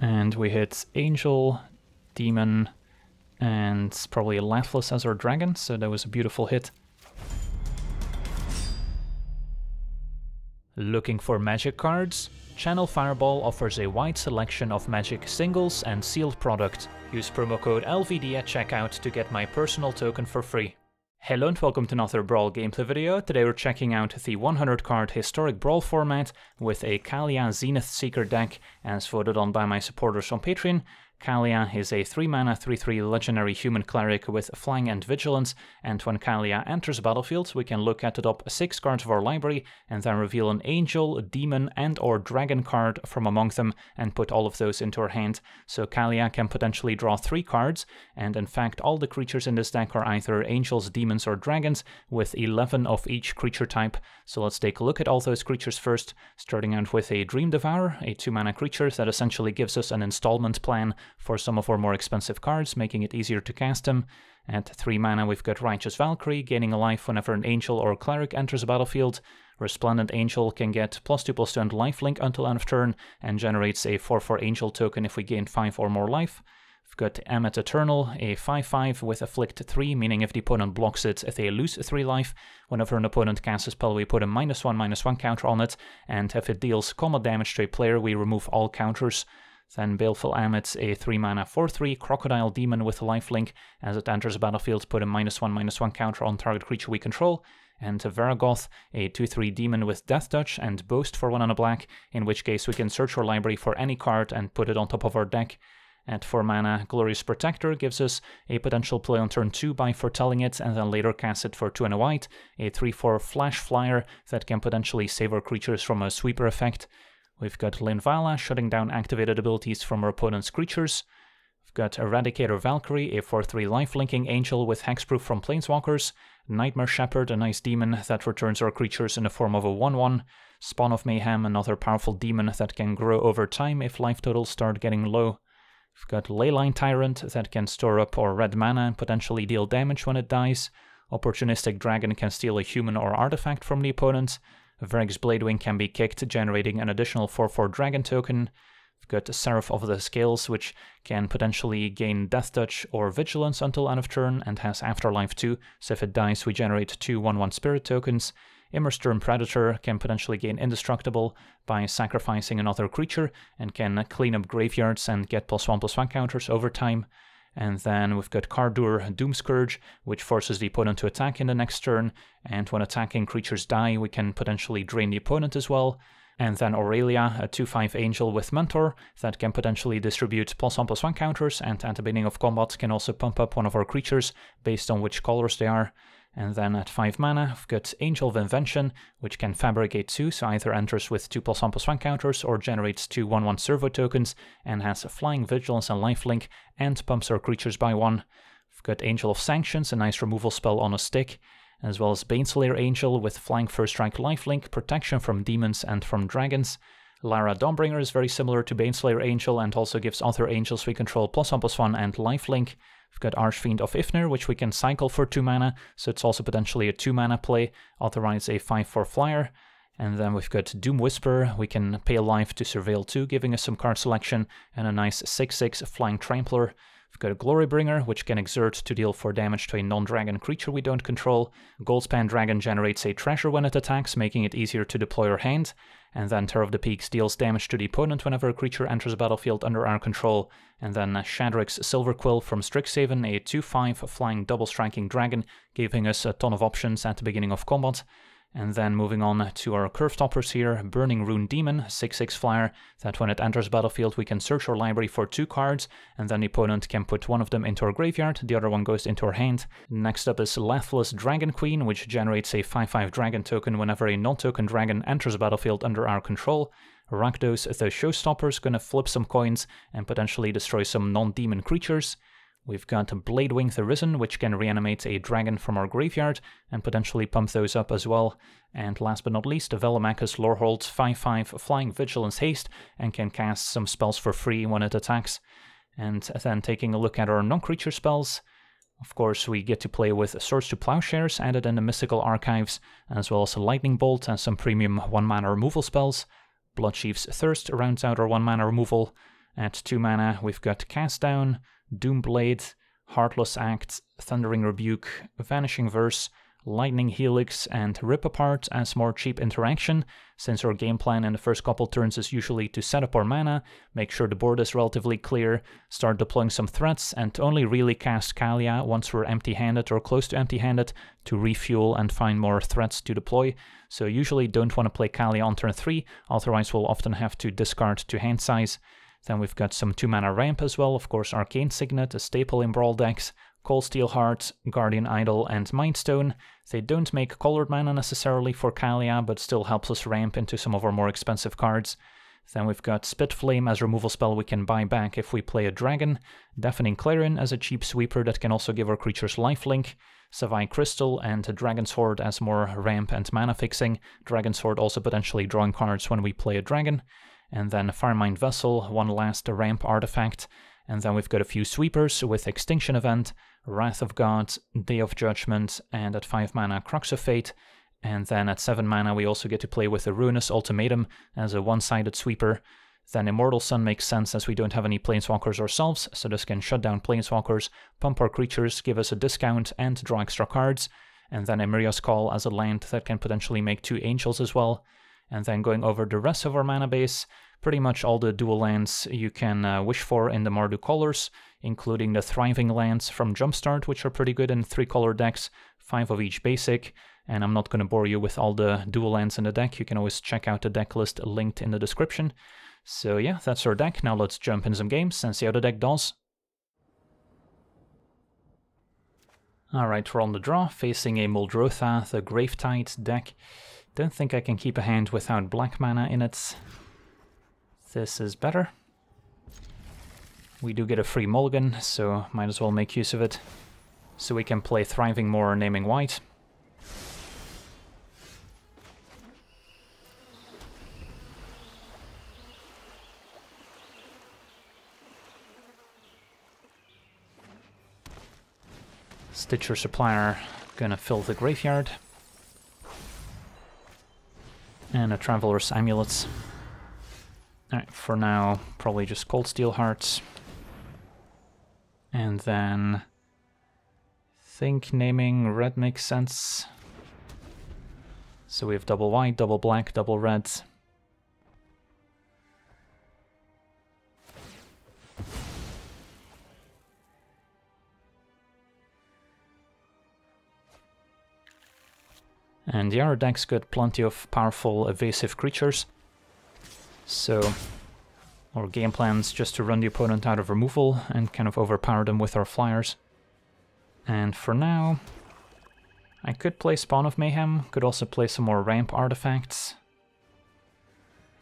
And we hit Angel, Demon, and probably Lathliss as our dragon, so that was a beautiful hit. Looking for magic cards? Channel Fireball offers a wide selection of magic singles and sealed product. Use promo code LVD at checkout to get my personal token for free. Hello and welcome to another Brawl gameplay video. Today we're checking out the 100 card historic Brawl format with a Kaalia Zenith Seeker deck as voted on by my supporters on Patreon Kaalia is a 3 mana 3 3 legendary human cleric with flying and vigilance, and when Kaalia enters the battlefield, we can look at the top 6 cards of our library and then reveal an angel, demon, and or dragon card from among them and put all of those into our hand. So Kaalia can potentially draw 3 cards, and in fact, all the creatures in this deck are either angels, demons, or dragons, with 11 of each creature type. So let's take a look at all those creatures first, starting out with a Dream Devourer, a 2 mana creature that essentially gives us an installment plan for some of our more expensive cards, making it easier to cast them. At 3 mana, we've got Righteous Valkyrie, gaining a life whenever an angel or cleric enters the battlefield. Resplendent Angel can get plus 2 plus 2 and lifelink until end of turn, and generates a 4 4 angel token if we gain 5 or more life. We've got Ammit Eternal, a 5-5 with Afflict 3, meaning if the opponent blocks it, they lose 3 life. Whenever an opponent casts a spell, we put a minus 1, minus 1 counter on it, and if it deals combat damage to a player, we remove all counters. Then Baleful Ammit, a 3 mana 4 3 Crocodile Demon with a lifelink. As it enters the battlefield, put a minus 1 minus 1 counter on target creature we control. And Varragoth, a 2 3 demon with Death Touch and Boast for 1 on a black, in which case we can search our library for any card and put it on top of our deck. At 4 mana, Glorious Protector gives us a potential play on turn 2 by foretelling it and then later cast it for 2 and a white, a 3 4 Flash Flyer that can potentially save our creatures from a sweeper effect. We've got Linvala shutting down activated abilities from our opponent's creatures. We've got Eradicator Valkyrie, a 4-3 life-linking angel with hexproof from Planeswalkers. Nightmare Shepherd, a nice demon that returns our creatures in the form of a 1-1. Spawn of Mayhem, another powerful demon that can grow over time if life totals start getting low. We've got Leyline Tyrant that can store up our red mana and potentially deal damage when it dies. Opportunistic Dragon can steal a human or artifact from the opponent. Verix Bladewing can be kicked, generating an additional 4-4 dragon token. We've got Seraph of the Scales, which can potentially gain Death Touch or Vigilance until end of turn and has Afterlife too, so if it dies we generate two 1-1 Spirit tokens. Immersturm Predator can potentially gain Indestructible by sacrificing another creature and can clean up graveyards and get plus 1 plus 1 counters over time. And then we've got Kardur Doomscourge, which forces the opponent to attack in the next turn, and when attacking creatures die, we can potentially drain the opponent as well. And then Aurelia, a 2-5 angel with Mentor, that can potentially distribute plus 1 plus 1 counters, and at the beginning of combat can also pump up one of our creatures based on which colors they are. And then at 5 mana, I've got Angel of Invention, which can fabricate 2, so either enters with 2 plus 1 plus 1 counters or generates two 1 1 servo tokens, and has a Flying Vigilance and Lifelink, and pumps our creatures by 1. I've got Angel of Sanctions, a nice removal spell on a stick, as well as Baneslayer Angel with Flying First Strike Lifelink, protection from demons and from dragons. Lyra Dawnbringer is very similar to Baneslayer Angel and also gives other angels we control plus 1 plus 1 and lifelink. We've got Archfiend of Ifnir, which we can cycle for 2 mana, so it's also potentially a 2 mana play, otherwise a 5-4 flyer. And then we've got Doom Whisper, we can pay a life to Surveil 2, giving us some card selection, and a nice 6-6 Flying Trampler. We've got a Glorybringer, which can exert to deal 4 damage to a non-dragon creature we don't control. Goldspan Dragon generates a treasure when it attacks, making it easier to deploy our hand. And then Terror of the Peaks deals damage to the opponent whenever a creature enters a battlefield under our control. And then Shadrix Silverquill from Strixhaven, a 2-5 flying double striking dragon, giving us a ton of options at the beginning of combat. And then moving on to our curve toppers here, Burning Rune Demon, 6-6 flyer, that when it enters battlefield we can search our library for two cards, and then the opponent can put one of them into our graveyard, the other one goes into our hand. Next up is Lathliss Dragon Queen, which generates a 5-5 dragon token whenever a non-token dragon enters battlefield under our control. Rakdos, the showstopper, is gonna flip some coins and potentially destroy some non-demon creatures. We've got Bladewing the Risen, which can reanimate a dragon from our graveyard and potentially pump those up as well. And last but not least, Velomachus Lorehold 5-5 Flying Vigilance Haste and can cast some spells for free when it attacks. And then taking a look at our non-creature spells, of course, we get to play with Swords to Plowshares added in the Mystical Archives, as well as a Lightning Bolt and some premium 1 mana removal spells. Bloodchief's Thirst rounds out our 1 mana removal, At 2 mana, we've got Cast Down, Doomblade, Heartless Act, Thundering Rebuke, Vanishing Verse, Lightning Helix, and Rip Apart as more cheap interaction, since our game plan in the first couple turns is usually to set up our mana, make sure the board is relatively clear, start deploying some threats, and only really cast Kaalia once we're empty-handed or close to empty-handed to refuel and find more threats to deploy. So usually don't want to play Kaalia on turn 3, otherwise we'll often have to discard to hand size. Then we've got some 2 mana ramp as well, of course Arcane Signet, a staple in Brawl decks, Cold Steel Heart, Guardian Idol, and Mindstone. They don't make colored mana necessarily for Kaalia, but still helps us ramp into some of our more expensive cards. Then we've got Spit Flame as removal spell we can buy back if we play a dragon, Deafening Clarion as a cheap sweeper that can also give our creatures lifelink, Savai Crystal and a Dragon Sword as more ramp and mana fixing, Dragon Sword also potentially drawing cards when we play a dragon, and then Firemind Vessel, one last ramp artifact, and then we've got a few sweepers with Extinction Event, Wrath of God, Day of Judgment, and at 5 mana Crux of Fate. And then at 7 mana we also get to play with a Ruinous Ultimatum as a one-sided sweeper. Then Immortal Sun makes sense as we don't have any Planeswalkers ourselves, so this can shut down Planeswalkers, pump our creatures, give us a discount, and draw extra cards. And then Emeria's Call as a land that can potentially make two Angels as well. And then going over the rest of our mana base, pretty much all the dual lands you can uh, wish for in the Mardu colors, including the Thriving lands from Jumpstart, which are pretty good in three color decks, five of each basic. And I'm not going to bore you with all the dual lands in the deck. You can always check out the deck list linked in the description. So yeah, that's our deck. Now let's jump in some games and see how the deck does. Alright, we're on the draw, facing a Muldrotha, the Gravetide deck. Don't think I can keep a hand without black mana in it. This is better. We do get a free mulligan, so might as well make use of it. So we can play Thriving Moor naming white. Stitcher Supplier gonna fill the graveyard. And a Traveler's Amulets. Alright, for now, probably just Cold Steel Hearts. And then... think naming red makes sense. So we have double white, double black, double red. And the other deck's got plenty of powerful evasive creatures. So our game plan's just to run the opponent out of removal and kind of overpower them with our flyers. And for now, I could play Spawn of Mayhem, could also play some more ramp artifacts.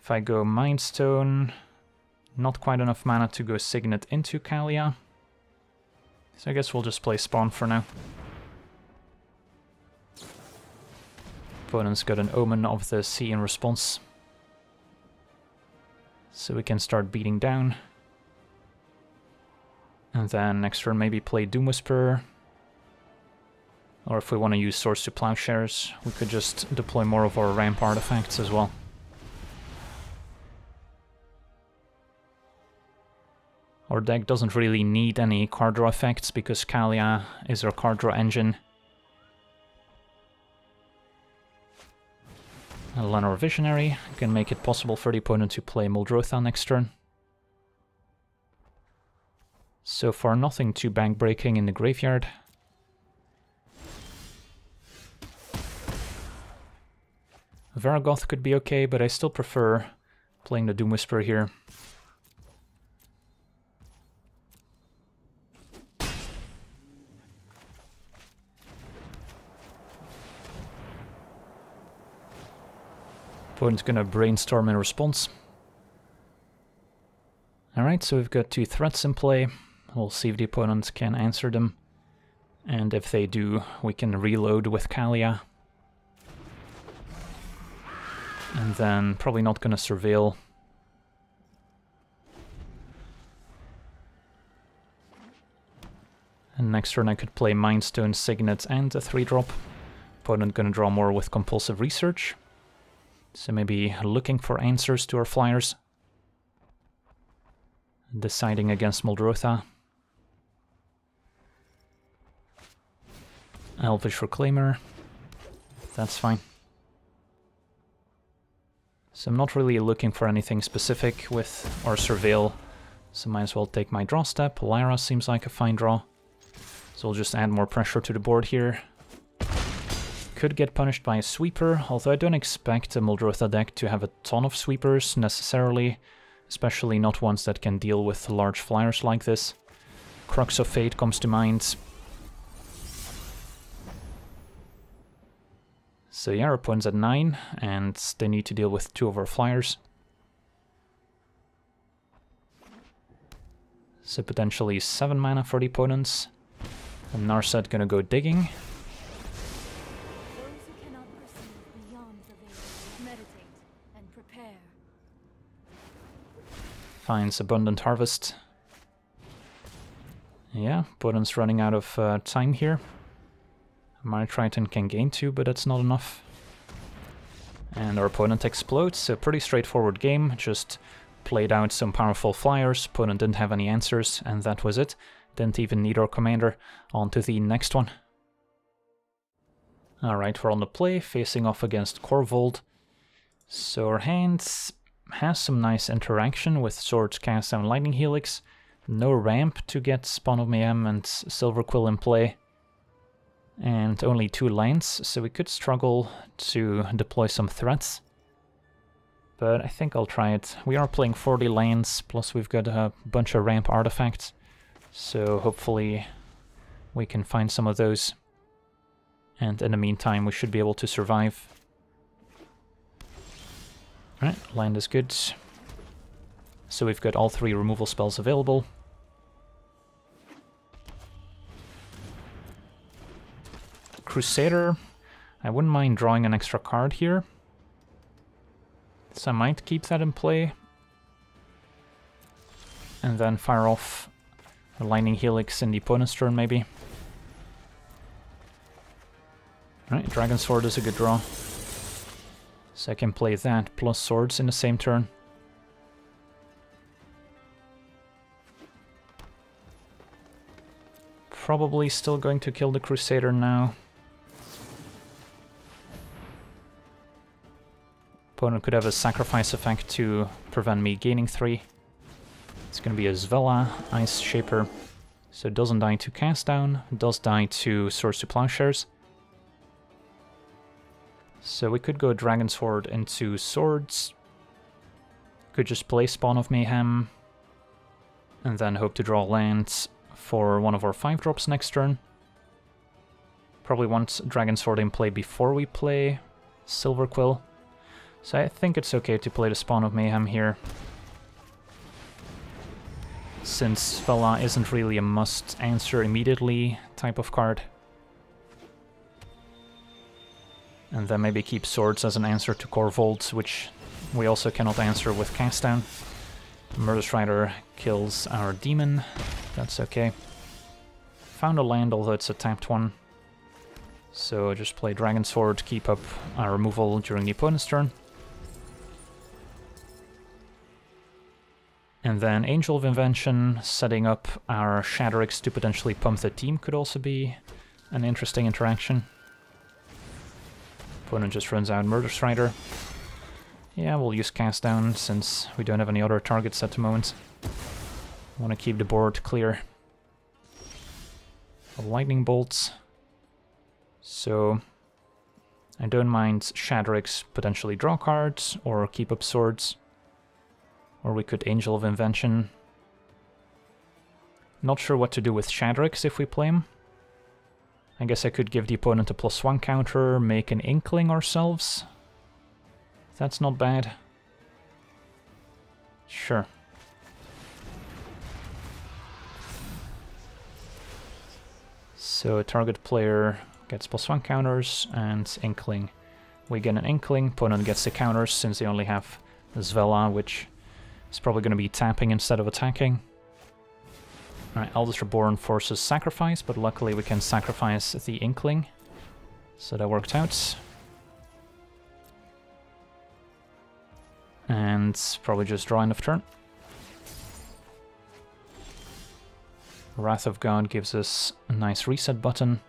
If I go Mindstone, not quite enough mana to go Signet into Kaalia. So I guess we'll just play Spawn for now. Opponent's got an Omen of the Sea in response. So we can start beating down. And then next turn maybe play Doom Whisperer. Or if we want to use Swords to Plowshares, we could just deploy more of our ramp artifacts as well. Our deck doesn't really need any card draw effects because Kaalia is our card draw engine. Llanowar Visionary can make it possible for the opponent to play Muldrotha next turn. So far nothing too bank-breaking in the graveyard. Varragoth could be okay, but I still prefer playing the Doom Whisperer here. Opponent's gonna brainstorm in response. Alright, so we've got two threats in play. We'll see if the opponent can answer them. And if they do, we can reload with Kaalia. And then probably not gonna surveil. And next turn I could play Mindstone, Signet and a 3-drop. Opponent gonna draw more with Compulsive Research. So maybe looking for answers to our flyers. deciding against Muldrotha. Elvish Reclaimer. That's fine. So I'm not really looking for anything specific with our Surveil, so might as well take my draw step. Lyra seems like a fine draw. So we'll just add more pressure to the board here. Could get punished by a sweeper, although I don't expect a Muldrotha deck to have a ton of sweepers necessarily, especially not ones that can deal with large flyers like this. Crux of Fate comes to mind, So yeah, our opponent's at 9, and they need to deal with two of our flyers. So potentially 7 mana for the opponents. And Narset gonna go digging. Finds Abundant Harvest. Yeah, opponent's running out of uh, time here. My Triton can gain two, but that's not enough. And our opponent explodes, so pretty straightforward game, just played out some powerful flyers, opponent didn't have any answers, and that was it. Didn't even need our commander. On to the next one. Alright, we're on the play, facing off against Korvold. So our hand has some nice interaction with Swords, Cast and Lightning Helix. No ramp to get Spawn of Mayhem and Silverquill in play and only two lanes, so we could struggle to deploy some threats. But I think I'll try it. We are playing 40 lanes, plus we've got a bunch of ramp artifacts, so hopefully we can find some of those. And in the meantime, we should be able to survive. Alright, land is good. So we've got all three removal spells available. Crusader. I wouldn't mind drawing an extra card here. So I might keep that in play. And then fire off a Lightning Helix in the opponent's turn, maybe. Right, Dragon Sword is a good draw. So I can play that plus swords in the same turn. Probably still going to kill the Crusader now. Opponent could have a sacrifice effect to prevent me gaining 3. It's going to be a Svella, Ice Shaper. So doesn't die to Cast Down, does die to Swords to Plowshares. So we could go Dragon Sword into Swords. Could just play Spawn of Mayhem. And then hope to draw lands for one of our 5 drops next turn. Probably want Dragon Sword in play before we play Silver Quill. So I think it's okay to play the Spawn of Mayhem here. Since Svella isn't really a must answer immediately type of card. And then maybe keep Swords as an answer to Korvold, which we also cannot answer with Cast Down. Murderous kills our demon, that's okay. Found a land, although it's a tapped one. So just play Dragon Sword, keep up our removal during the opponent's turn. And then Angel of Invention, setting up our Shadrix to potentially pump the team could also be an interesting interaction. Opponent just runs out Murderous Rider. Yeah, we'll use Cast Down since we don't have any other targets at the moment. Want to keep the board clear. Lightning Bolts. So I don't mind Shadrix potentially draw cards or keep up swords. Or we could Angel of Invention. Not sure what to do with Shadrix if we play him. I guess I could give the opponent a plus one counter, make an Inkling ourselves. That's not bad. Sure. So target player gets plus one counters and Inkling. We get an Inkling, opponent gets the counters since they only have Svella, which is probably going to be tapping instead of attacking. Alright, Eldest Reborn forces sacrifice, but luckily we can sacrifice the Inkling. So that worked out. And probably just draw end of turn. Wrath of God gives us a nice reset button.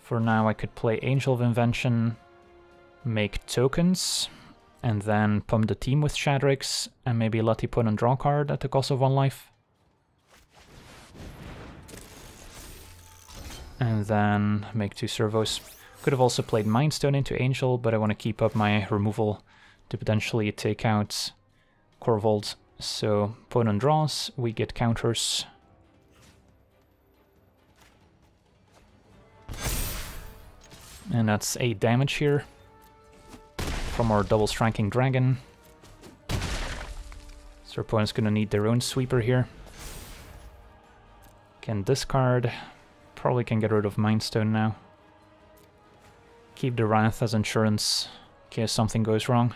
For now I could play Angel of Invention, make tokens, and then pump the team with Shadrix, and maybe let the opponent draw card at the cost of one life. And then make two servos. Could have also played Mindstone into Angel, but I want to keep up my removal to potentially take out Korvold. So opponent draws, we get counters. And that's 8 damage here from our double striking dragon. So our opponent's gonna need their own sweeper here. Can discard. Probably can get rid of Mindstone now. Keep the Wrath as insurance in case something goes wrong.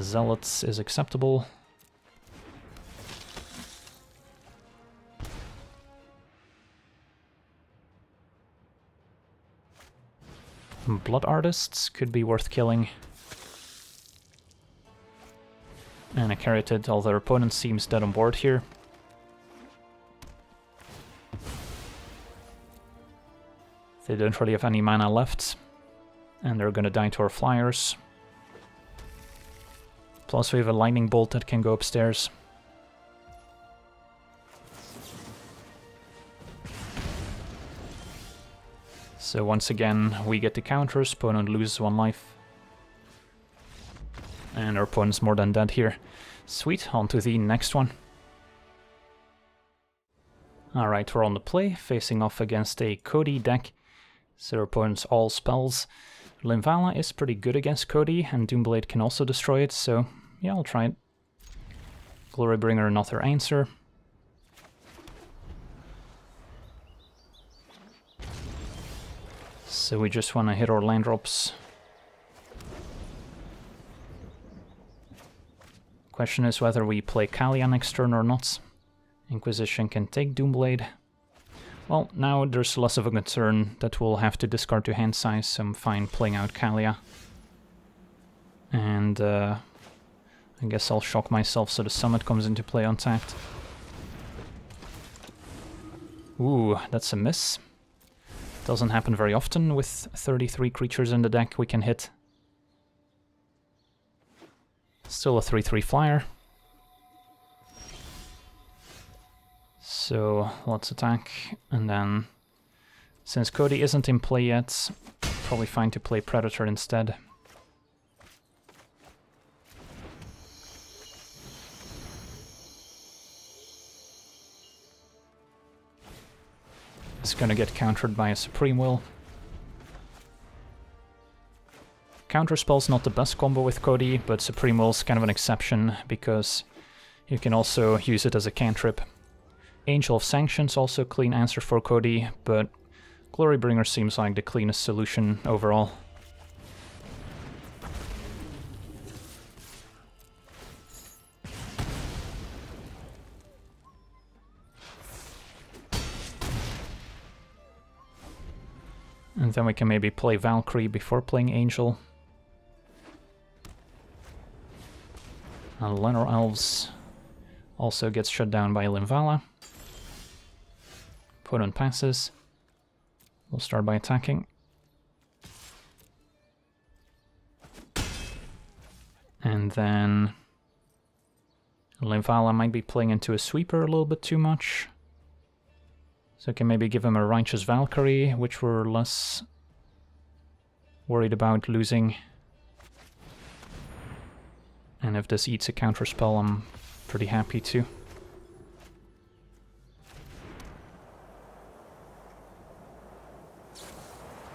Zealots is acceptable. Blood Artists could be worth killing. And a Caryatid, although their opponent seems dead on board here. They don't really have any mana left. And they're gonna die to our flyers. Plus we have a lightning bolt that can go upstairs. So once again, we get the counters, opponent loses one life. And our opponent's more than dead here. Sweet, on to the next one. Alright, we're on the play, facing off against a Cody deck. So our opponent's all spells. Linvala is pretty good against Cody, and Doomblade can also destroy it, so yeah, I'll try it. Glorybringer, another answer. So we just want to hit our land drops. Question is whether we play Kaalia next turn or not. Inquisition can take Doomblade. Well, now there's less of a concern that we'll have to discard to hand size, some fine playing out Kaalia. And uh, I guess I'll shock myself so the summit comes into play untapped. Ooh, that's a miss. Doesn't happen very often with 33 creatures in the deck we can hit. Still a 3-3 flyer. So let's attack, and then since Cody isn't in play yet, probably fine to play Predator instead. It's gonna get countered by a Supreme Will. Counterspell's not the best combo with Cody, but Supreme Will's kind of an exception, because you can also use it as a cantrip. Angel of Sanctions also clean answer for Cody, but Glorybringer seems like the cleanest solution overall. And then we can maybe play Valkyrie before playing Angel. And Llanowar Elves also gets shut down by Linvala. Opponent passes. We'll start by attacking. And then Linvala might be playing into a sweeper a little bit too much. So I can maybe give him a Righteous Valkyrie, which we're less worried about losing. And if this eats a counterspell, I'm pretty happy too.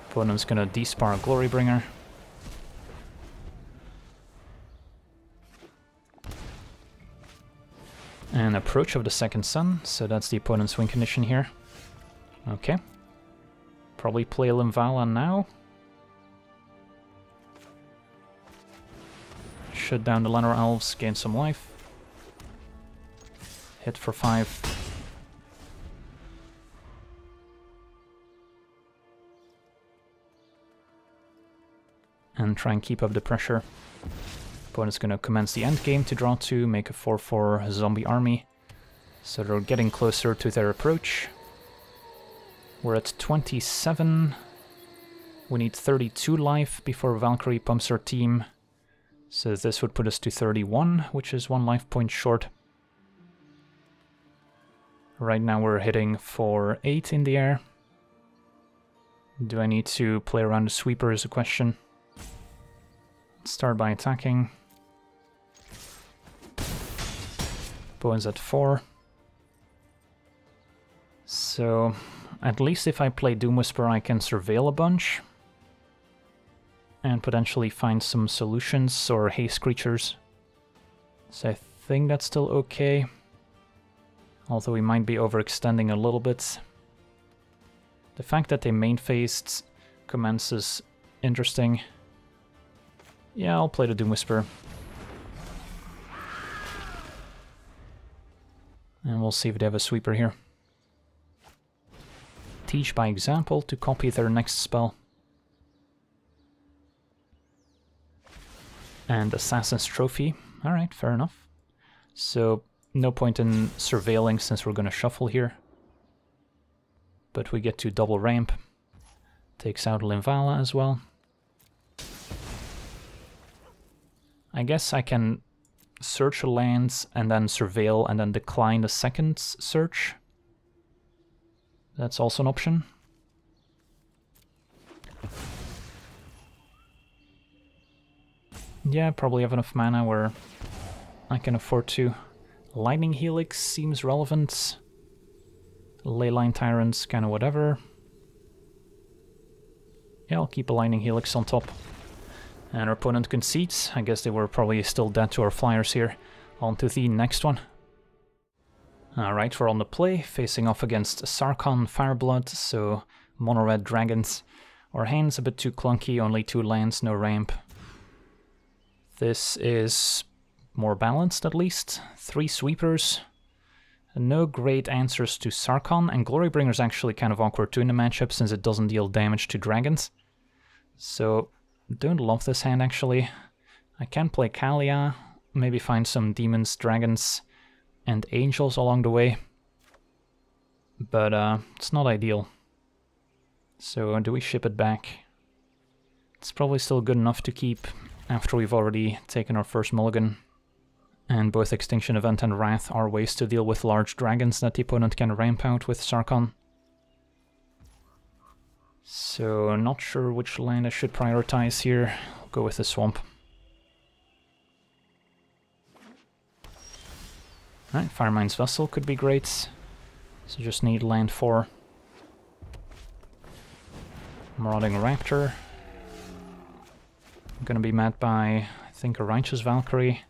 Opponent's gonna Despark Glorybringer. And approach of the second sun, so that's the opponent's win condition here. Okay. Probably play Linvala now. Shut down the Llanowar Elves, gain some life. Hit for five. And try and keep up the pressure. Opponent's gonna commence the end game to draw two, make a 4-4 zombie army. So they're getting closer to their approach. We're at 27. We need 32 life before Valkyrie pumps her team. So this would put us to 31, which is one life point short. Right now we're hitting for 8 in the air. Do I need to play around the sweeper is a question. Start by attacking. Bowen's at 4. So, at least if I play Doom Whisper I can surveil a bunch. And potentially find some solutions or haste creatures. So I think that's still okay. Although we might be overextending a little bit. The fact that they main phased commences interesting. Yeah, I'll play the Doom Whisper. And we'll see if they have a sweeper here. Teach by example to copy their next spell. And Assassin's Trophy. Alright, fair enough. So, no point in surveilling since we're gonna shuffle here but we get to double ramp. Takes out Linvala as well. I guess I can search a and then surveil and then decline the second search. That's also an option. Yeah, probably have enough mana where I can afford to. Lightning Helix seems relevant. Leyline Tyrants, kind of whatever. Yeah, I'll keep a Lightning Helix on top. And our opponent concedes. I guess they were probably still dead to our flyers here. On to the next one. Alright, we're on the play, facing off against Sarkhan Fireblood, so mono red dragons. Our hand's a bit too clunky, only two lands, no ramp. This is more balanced at least. Three sweepers, no great answers to Sarkhan, and Glorybringer is actually kind of awkward too in the matchup since it doesn't deal damage to dragons. So, don't love this hand actually. I can play Kaalia, maybe find some demons, dragons, and angels along the way. But uh, it's not ideal. So do we ship it back? It's probably still good enough to keep after we've already taken our first mulligan. And both Extinction Event and Wrath are ways to deal with large dragons that the opponent can ramp out with Sarkhan. So, not sure which land I should prioritize here. I'll go with the Swamp. Alright, Firemind's Vessel could be great. So just need land for Marauding Raptor. I'm gonna be met by, I think, a Righteous Valkyrie.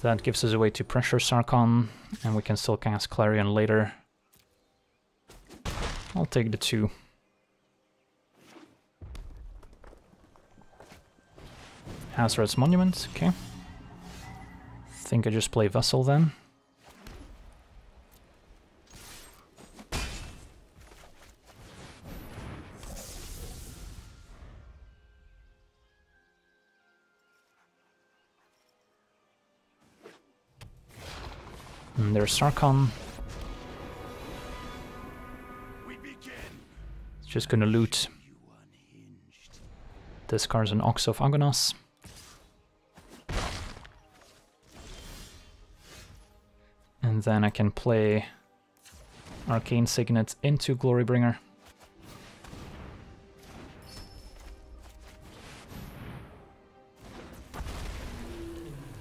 That gives us a way to pressure Sarkhan, and we can still cast Clarion later. I'll take the two. Hazoret's Monument, okay. Think I just play Vessel then. There's Sarkhan. Just gonna loot. Discards an Ox of Agonas. And then I can play Arcane Signet into Glorybringer.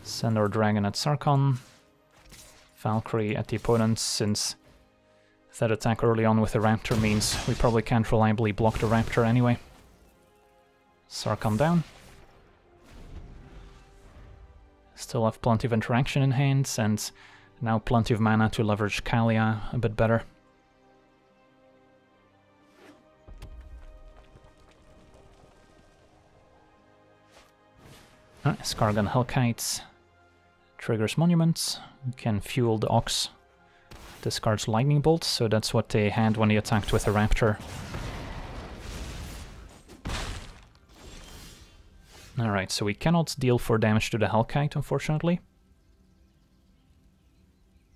Send our dragon at Sarkhan. Valkyrie at the opponent since that attack early on with the Raptor means we probably can't reliably block the Raptor anyway. Sarkhan down. Still have plenty of interaction in hand and now plenty of mana to leverage Kaalia a bit better. Ah, Skarrgan Hellkite triggers Monuments can fuel the Ox. Discards Lightning Bolt, so that's what they had when they attacked with the Raptor. Alright, so we cannot deal 4 damage to the Hellkite, unfortunately.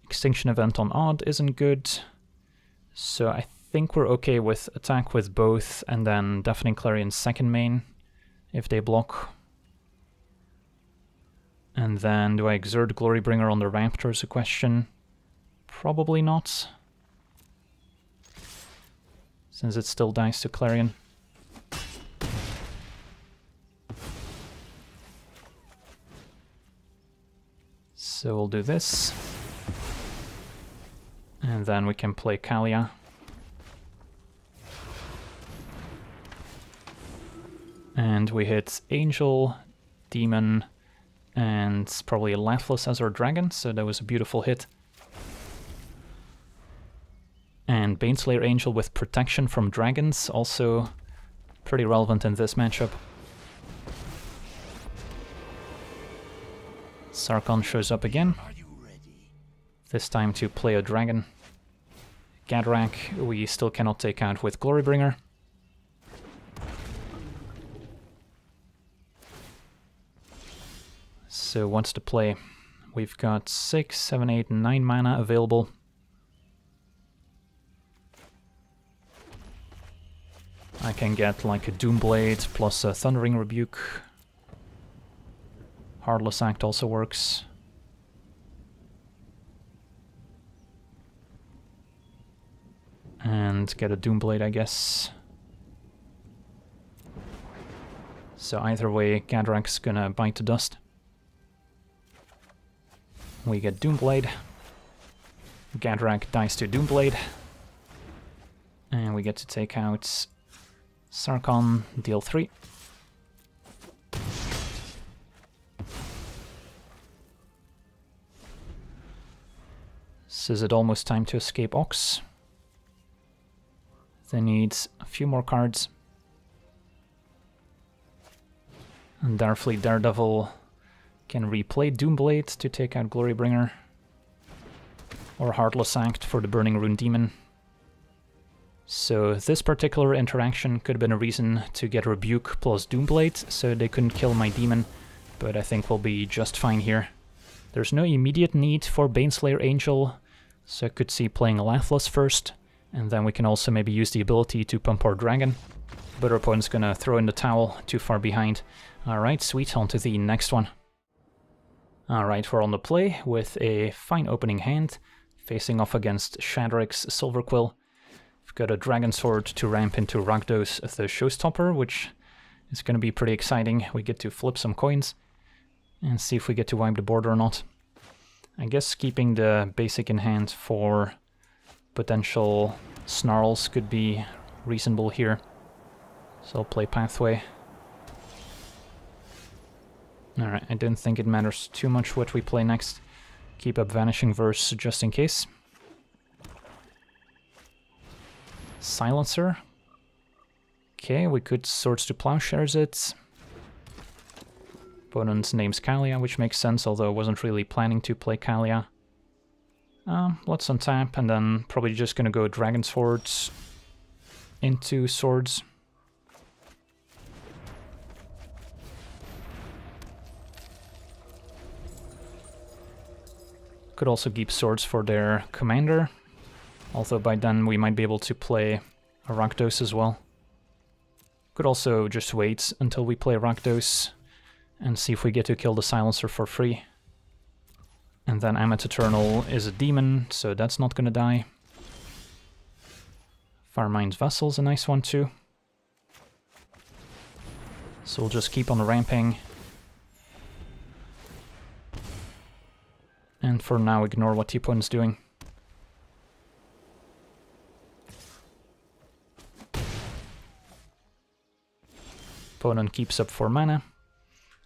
Extinction event on Odd isn't good. So I think we're okay with attack with both, and then Deafening Clarion second main, if they block. And then, do I exert Glorybringer on the Raptor is a question. Probably not. Since it still dies to Clarion. So we'll do this. And then we can play Kaalia. And we hit Angel, Demon, and probably a Lathliss as our dragon, so that was a beautiful hit. And Baneslayer Angel with protection from dragons, also pretty relevant in this matchup. Sarkhan shows up again. This time to play a dragon. Gadrak we still cannot take out with Glorybringer. So what's the play? We've got 6, 7, 8, 9 mana available. I can get like a Doomblade plus a Thundering Rebuke. Heartless Act also works. And get a Doomblade, I guess. So either way, Gadrak's gonna bite the dust. We get Doomblade. Gadrak dies to Doomblade. And we get to take out Sarkhan, deal 3. So is it almost time to escape Ox? They need a few more cards. And Dire Fleet Daredevil can replay Doomblade to take out Glorybringer. Or Heartless Act for the Burning Rune Demon. So this particular interaction could have been a reason to get Rebuke plus Doomblade, so they couldn't kill my demon, but I think we'll be just fine here. There's no immediate need for Baneslayer Angel, so I could see playing Lathliss first, and then we can also maybe use the ability to pump our dragon. But our opponent's gonna throw in the towel, too far behind. Alright, sweet, on to the next one. Alright, we're on the play with a fine opening hand, facing off against Shadrix's Silverquill. We've got a Dragon Sword to ramp into Rakdos the Showstopper, which is going to be pretty exciting. We get to flip some coins and see if we get to wipe the board or not. I guess keeping the basic in hand for potential snarls could be reasonable here. So I'll play Pathway. Alright, I don't think it matters too much what we play next. Keep up Vanishing Verse just in case. Silencer. Okay, we could Swords to Plowshares it. Opponent's name's Kaalia, which makes sense, although I wasn't really planning to play Kaalia. Um, let's untap, and then probably just gonna go Dragon Swords into Swords. Could also keep Swords for their commander, although by then we might be able to play a Rakdos as well. Could also just wait until we play Rakdos and see if we get to kill the Silencer for free. And then Ammit Eternal is a demon, so that's not gonna die. Firemind's Vessel's a nice one too. So we'll just keep on ramping. And for now ignore what T-Opponent's doing. Opponent keeps up 4 mana.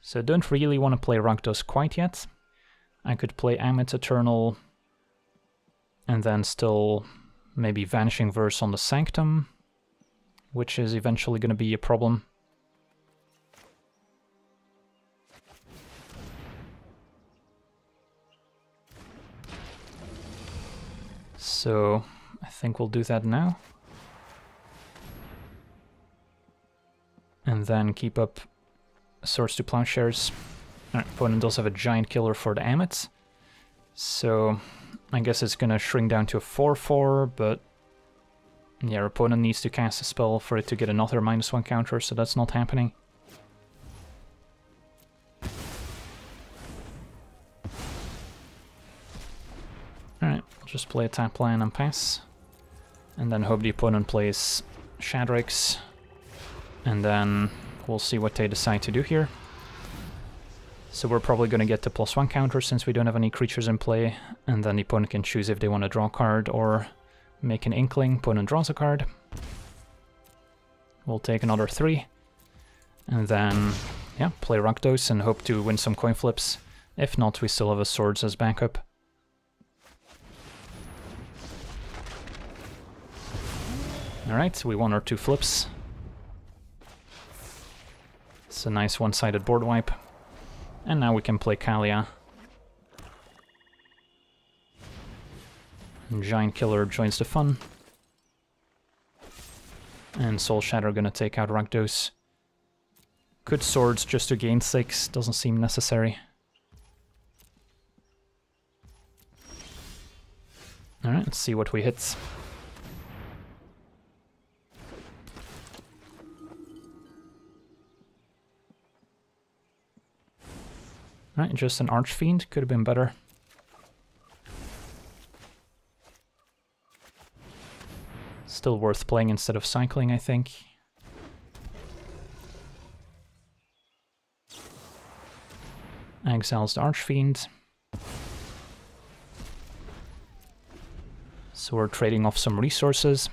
So don't really want to play Rakdos quite yet. I could play Ammit Eternal and then still maybe Vanishing Verse on the Sanctum, which is eventually going to be a problem. So I think we'll do that now. And then keep up Swords to Plowshares. Our opponent does have a Giant Killer for the Ammit. So I guess it's gonna shrink down to a 4-4, but yeah, our opponent needs to cast a spell for it to get another minus one counter, so that's not happening. Alright, I'll just play a tap land and pass. And then hope the opponent plays Shadrix. And then we'll see what they decide to do here. So we're probably going to get the plus one counter since we don't have any creatures in play. And then the opponent can choose if they want to draw a card or make an Inkling. Opponent draws a card. We'll take another three. And then, yeah, play Rakdos and hope to win some coin flips. If not, we still have a Swords as backup. Alright, we won our two flips. It's a nice one-sided board wipe. And now we can play Kaalia. Giant Killer joins the fun. And Soul Shatter gonna take out Rakdos. Good swords just to gain 6, doesn't seem necessary. Alright, let's see what we hit. Right, just an Archfiend, could have been better. Still worth playing instead of cycling, I think. Exiles the Archfiend. So we're trading off some resources.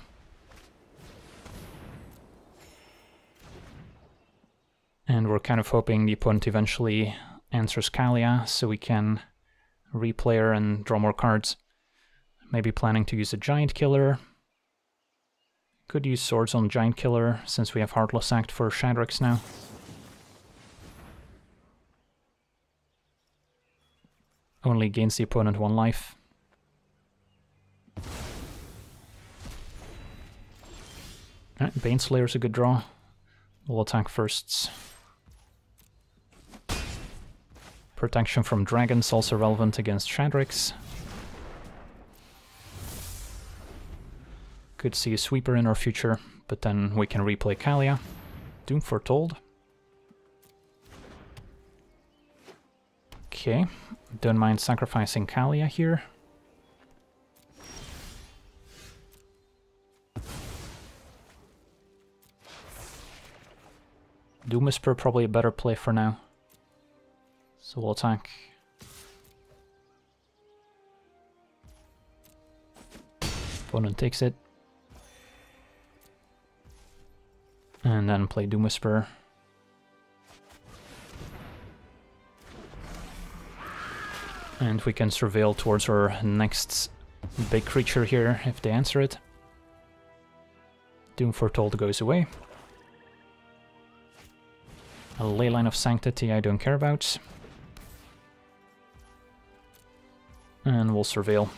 And we're kind of hoping the opponent eventually answers Kaalia, so we can replay her and draw more cards. Maybe planning to use a Giant Killer. Could use Swords on Giant Killer, since we have Heartless Act for Shadrix now. Only gains the opponent one life. Alright, Baneslayer's a good draw. We'll attack firsts. Protection from dragons also relevant against Shadrix. Could see a sweeper in our future, but then we can replay Kaalia. Doom Foretold. Okay, don't mind sacrificing Kaalia here. Doom probably a better play for now. So we'll attack. Opponent takes it. And then play Doom Whisper. And we can surveil towards our next big creature here if they answer it. Doom Foretold goes away. A Leyline of Sanctity I don't care about. And we'll surveil.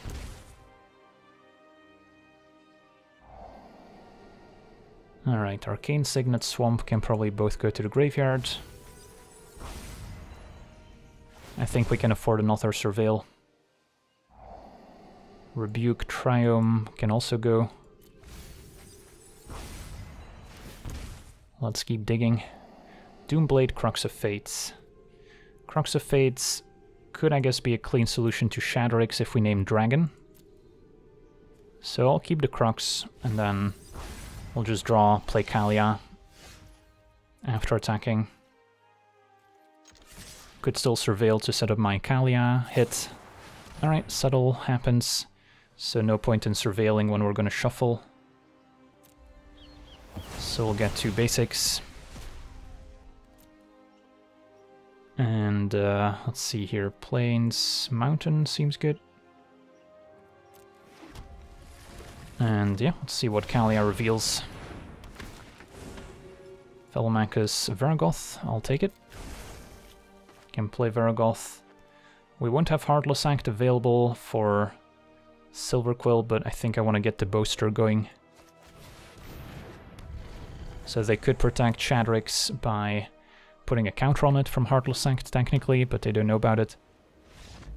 Alright, Arcane Signet Swamp can probably both go to the graveyard. I think we can afford another Surveil. Rebuke Triome can also go. Let's keep digging. Doom Blade Crux of Fates. Crux of Fates could, I guess, be a clean solution to Shadrix if we name Dragon. So I'll keep the Crux, and then we'll just draw, play Kaalia after attacking. Could still Surveil to set up my Kaalia hit. Alright, Settle happens, so no point in surveilling when we're going to shuffle. So we'll get two basics. And uh, let's see here, plains, mountain seems good. And yeah, let's see what Kaalia reveals. Velomachus Varragoth, I'll take it. Can play Varragoth. We won't have Heartless Act available for Silverquill, but I think I want to get the Boaster going. So they could protect Shadrix by putting a counter on it from Heartless Act, technically, but they don't know about it.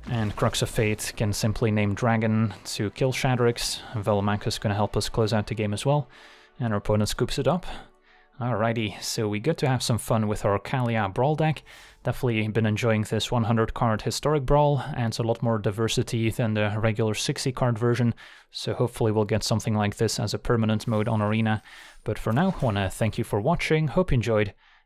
And Crux of Fate can simply name Dragon to kill Shadrix. is gonna help us close out the game as well. And our opponent scoops it up. Alrighty, so we get to have some fun with our Kaalia Brawl deck. Definitely been enjoying this 100 card Historic Brawl, and it's a lot more diversity than the regular 60 card version, so hopefully we'll get something like this as a permanent mode on Arena. But for now, wanna thank you for watching, hope you enjoyed,